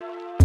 you